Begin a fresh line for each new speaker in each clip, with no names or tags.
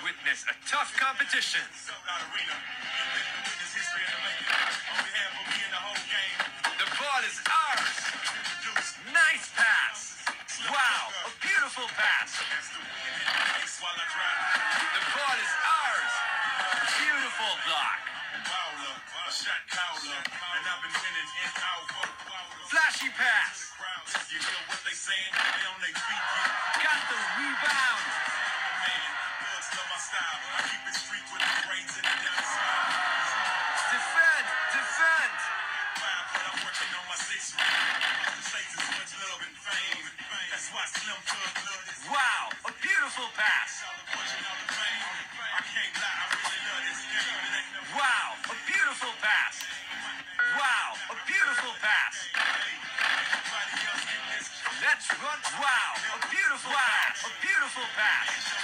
witness a tough competition. The ball is ours. Nice pass. Wow, a beautiful pass. The ball is ours. Beautiful block. Flashy pass. Defend, defend. Wow, a beautiful pass. Wow, a beautiful pass. Wow, a beautiful pass. Let's run. Wow, a beautiful pass. A beautiful pass.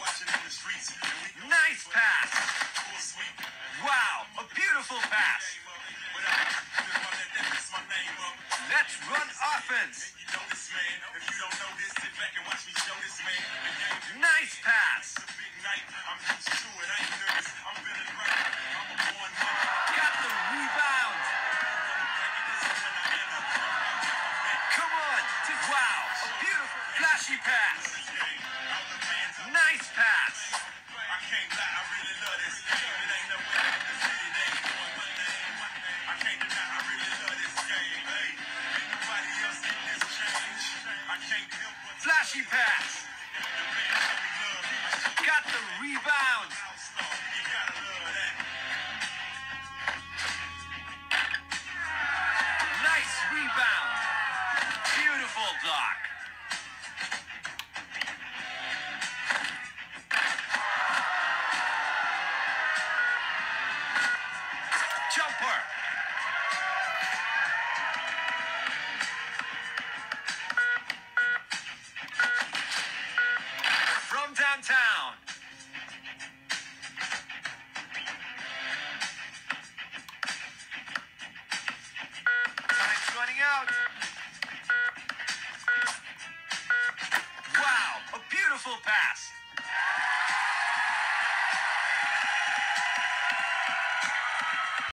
Nice pass. Wow, a beautiful pass. Let's run offense. Nice pass. Got the rebound. Flashy pass. Out. Wow, a beautiful pass.